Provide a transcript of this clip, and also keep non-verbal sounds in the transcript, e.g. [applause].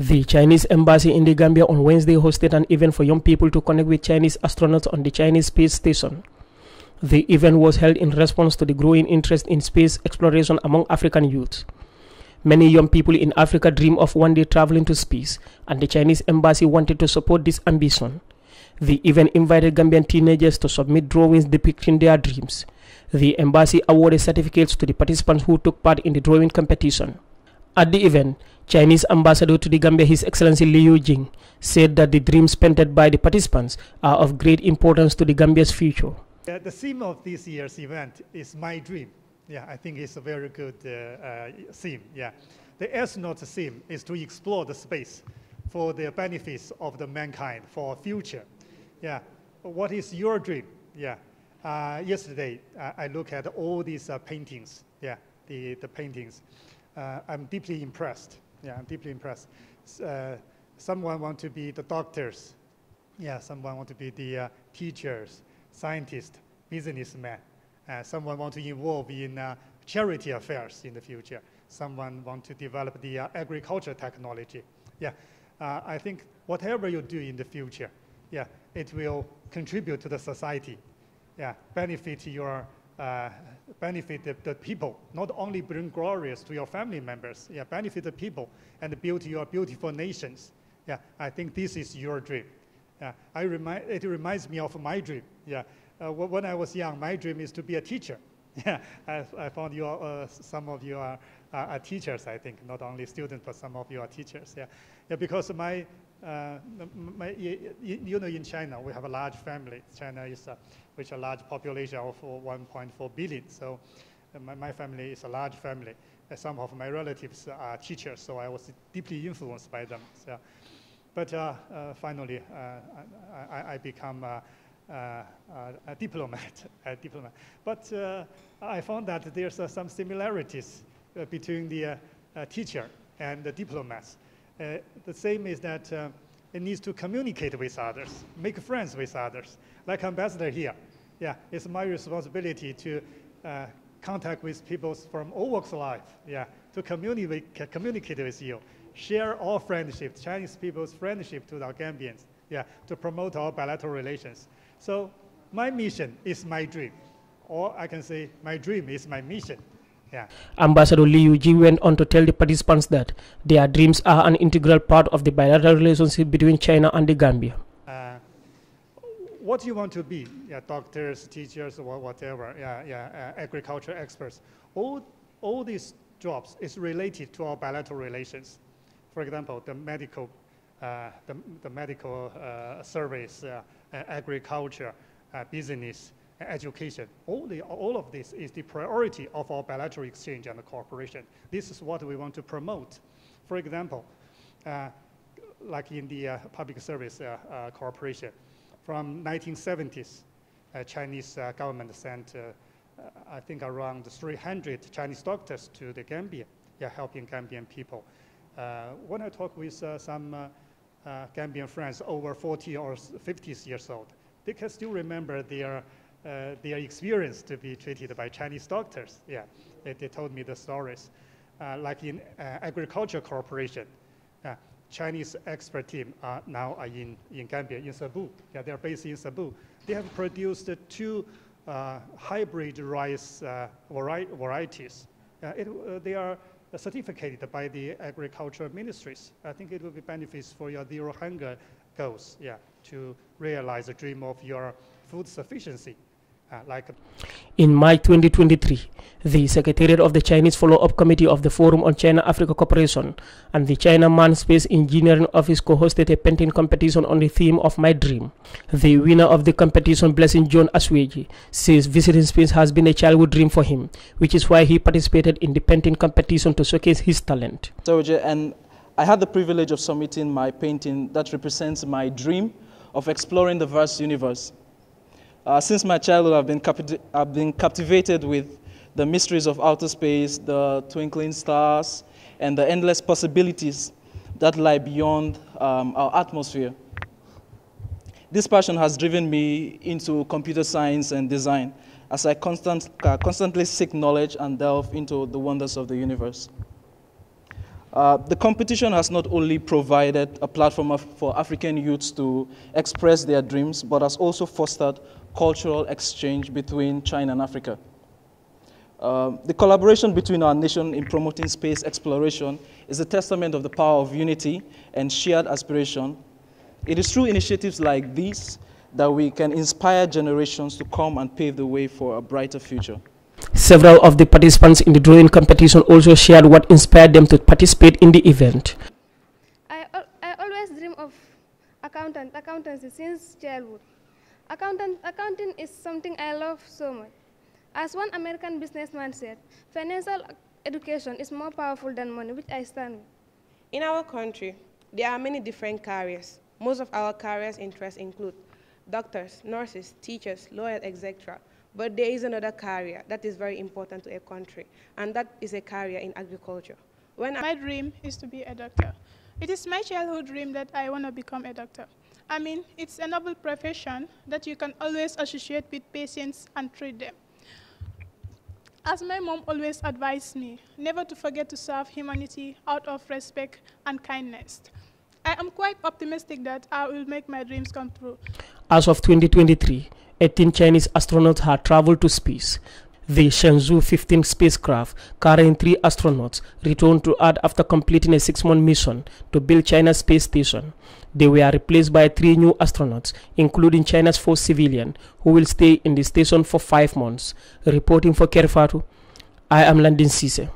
The Chinese embassy in the Gambia on Wednesday hosted an event for young people to connect with Chinese astronauts on the Chinese space station. The event was held in response to the growing interest in space exploration among African youths. Many young people in Africa dream of one day traveling to space, and the Chinese embassy wanted to support this ambition. The event invited Gambian teenagers to submit drawings depicting their dreams. The embassy awarded certificates to the participants who took part in the drawing competition. At the event, Chinese ambassador to the Gambia, His Excellency Liu Jin, said that the dreams painted by the participants are of great importance to the Gambia's future. Uh, the theme of this year's event is My Dream. Yeah, I think it's a very good uh, uh, theme. Yeah, the astronaut theme is to explore the space for the benefits of the mankind for future. Yeah, what is your dream? Yeah, uh, yesterday uh, I looked at all these uh, paintings. Yeah, the the paintings. I'm deeply impressed. Yeah, I'm deeply impressed. Uh, someone want to be the doctors. Yeah, someone want to be the uh, teachers, scientists, businessmen. Uh, someone want to involve in uh, charity affairs in the future. Someone want to develop the uh, agriculture technology. Yeah, uh, I think whatever you do in the future, yeah, it will contribute to the society. Yeah, benefit your uh, benefit the, the, people, not only bring glories to your family members, yeah, benefit the people and build your beautiful nations. Yeah, I think this is your dream. Yeah, I remind, it reminds me of my dream. Yeah, uh, when I was young, my dream is to be a teacher. [laughs] Yeah, I, I found you uh, some of you are, are, teachers, I think, not only students, but some of you are teachers. Yeah, yeah because my, uh, my you, you know, in China, we have a large family. China is which a large population of 1.4 billion. So uh, my, my, family is a large family. Uh, some of my relatives are teachers, so I was deeply influenced by them. So, but uh, uh, finally, I, I, become a, a diplomat. [laughs] A diplomat. But I found that there's some similarities between the teacher and the diplomats. The same is that it needs to communicate with others, make friends with others, like ambassador here yeah, it's my responsibility to uh, contact with people from all walks of life, yeah, to communicate, communicate with you, share our friendship, Chinese people's friendship to the Gambians, yeah, to promote our bilateral relations. So my mission is my dream, or I can say my dream is my mission. Yeah. Ambassador Liu Jin went on to tell the participants that their dreams are an integral part of the bilateral relationship between China and the Gambia what do you want to be, yeah, doctors, teachers, whatever, yeah, yeah, uh, agriculture experts, all, all these jobs is related to our bilateral relations. For example, the medical, uh, the, the medical uh, service, uh, agriculture, uh, business, education. All, the, all of this is the priority of our bilateral exchange and cooperation. This is what we want to promote. For example, uh, like in the public service cooperation, from 1970s, uh, Chinese uh, government sent, uh, I think, around 300 Chinese doctors to the Gambia, yeah, helping Gambian people. when I talk with some Gambian friends over 40 or 50 years old, they can still remember their uh, their experience to be treated by Chinese doctors. Yeah, they, they told me the stories. Uh, like in uh, agriculture corporation, Chinese expert team are now are in, in Gambia, in Sapu. Yeah, they're based in Sapu. They have produced two uh, hybrid rice uh, vari varieties. Uh, it, uh, they are certificated by the agricultural ministries. I think it will be benefits for your zero hunger goals, yeah, to realize the dream of your food sufficiency. Uh, like in May 2023, the Secretariat of the Chinese Follow-up Committee of the Forum on China-Africa Cooperation and the China Manned Space Engineering Office co-hosted a painting competition on the theme of My Dream. The winner of the competition, Blessing John Asweji, says visiting space has been a childhood dream for him, which is why he participated in the painting competition to showcase his talent. And I had the privilege of submitting my painting that represents my dream of exploring the vast universe. Uh, since my childhood, I've been, I've been captivated with the mysteries of outer space, the twinkling stars, and the endless possibilities that lie beyond um, our atmosphere. This passion has driven me into computer science and design as I constant, uh, constantly seek knowledge and delve into the wonders of the universe. Uh, the competition has not only provided a platform of, for African youths to express their dreams, but has also fostered cultural exchange between China and Africa. Uh, the collaboration between our nation in promoting space exploration is a testament of the power of unity and shared aspiration. It is through initiatives like these that we can inspire generations to come and pave the way for a brighter future. Several of the participants in the drawing competition also shared what inspired them to participate in the event. I, I always dream of accountant, accountancy since childhood. Accountant, accounting is something I love so much. As one American businessman said, financial education is more powerful than money, which I stand with. In our country, there are many different careers. Most of our careers interests include doctors, nurses, teachers, lawyers, etc. But there is another career that is very important to a country, and that is a career in agriculture. When my dream is to be a doctor. It is my childhood dream that I want to become a doctor. I mean, it's a noble profession that you can always associate with patients and treat them. As my mom always advised me, never to forget to serve humanity out of respect and kindness. I am quite optimistic that I will make my dreams come true. As of 2023, 18 Chinese astronauts had traveled to space. The Shenzhou 15 spacecraft, carrying three astronauts, returned to Earth after completing a six-month mission to build China's space station. They were replaced by three new astronauts, including China's first civilian, who will stay in the station for five months. Reporting for Kerr Fatou, I am Landin Sise.